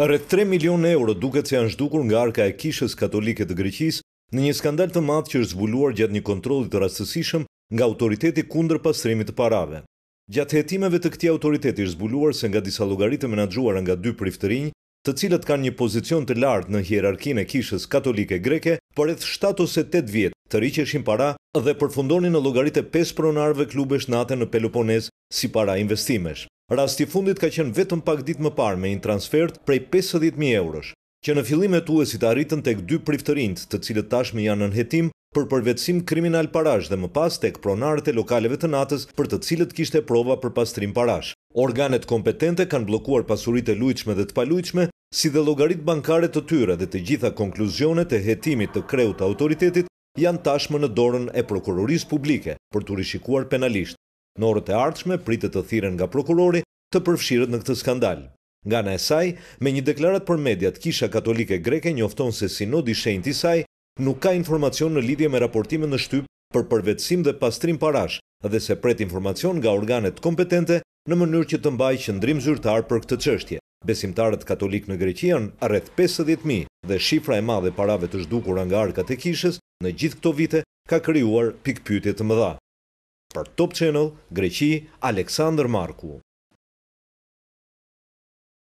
Rreth tre milionë euro duket se janë zhdukur nga arka e Kishës Katolike të Greqisë në një skandal të madh që është zbuluar gjatë një kontrolli të rastësishëm nga Autoriteti Kundër Pastrimit të Parave. Gjatë hetimeve të këtij autoriteti është zbuluar se nga disa llogari të menaxhuara nga dy priftërinj, të cilët kanë një pozicion të lartë në hierarkinë e Kishës Katolike Greke, për rreth shtatë ose tetë vjet, tërhiqeshin para dhe përfundonin në llogaritë e pesë pronarëve klubesh nate në Peloponez si para investimesh. Rasti i fundit ka qenë vetëm pak ditë më parë me një transfertë prej pesëdhjetë mijë eurosh, që në fillim hetuesit arritën tek dy priftërinjtë, të cilët tashmë janë nën hetim për përvetësim kriminal parash dhe më pas tek pronarët e lokaleve të natës për të cilët kishte prova për pastrim parash. Organet kompetente kanë bllokuar pasuritë e lujtshme dhe të palujtshme, si dhe llogaritë bankare të tyre dhe të gjitha konkluzionet e hetimit të kreut të autoritetit janë tashmë në dorën e Prokurorisë Publike për t'u rishikuar penalisht. Në orët e ardhshme pritet të thirren nga prokurori të përfshirët në këtë skandal. Nga ana e saj, me një deklaratë për mediat Kisha Katolike Greke njofton se Sinodi i Shenjtë i saj nuk ka informacion në lidhje me raportimet në shtyp për përvetësim dhe pastrim parash dhe se pret informacion nga organet kompetente në mënyrë që të mbajë qëndrim zyrtar për këtë çështje. Besimtarët katolikë në Greqi janë rreth pesëdhjetë mijë dhe shifra e madhe e parave të zhdukura nga arkat e Kishës në gjithë këto vite ka krijuar pikëpyetje të mëdha. Për Top Channel Greqi, Aleksandër Marku.